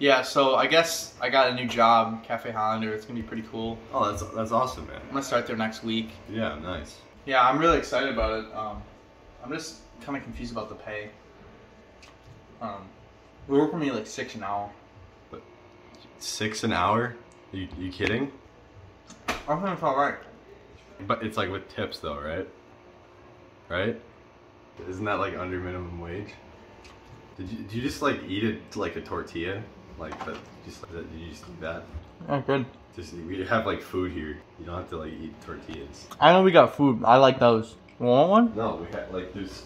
Yeah, so I guess I got a new job, Cafe Hollander. It's gonna be pretty cool. Oh, that's that's awesome, man. I'm gonna start there next week. Yeah, nice. Yeah, I'm really excited about it. Um, I'm just kind of confused about the pay. Um, we work for me like six an hour. Six an hour? You you kidding? I think it's all right. But it's like with tips though, right? Right? Isn't that like under minimum wage? Did you did you just like eat it like a tortilla? Like that? Just that? Did you just eat that? Oh, good. Just we have like food here. You don't have to like eat tortillas. I know we got food. I like those. You want one? No, we have like there's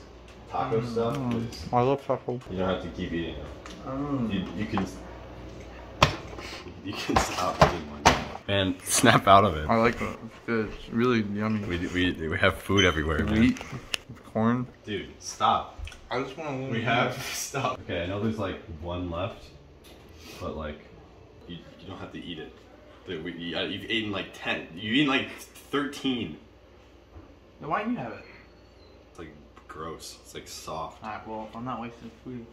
taco stuff. there's- I love taco. You don't have to keep eating it. Mm. You, you can you can stop eating one. And snap out of it. I like it. It's good. It's really yummy. We, we, we have food everywhere, man. Wheat, corn. Dude, stop. I just want to. We have stop. Okay, I know there's like one left, but like you, you don't have to eat it. Dude, we, you, uh, you've eaten like ten. You've eaten like thirteen. Then why don't you have it? It's like gross. It's like soft. Alright, well, I'm not wasting food.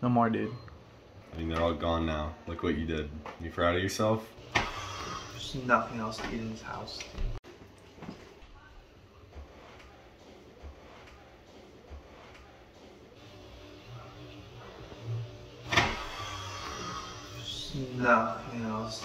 No more, dude. I mean, they're all gone now. Look what you did. You proud of yourself? There's nothing else to eat in this house. nothing else.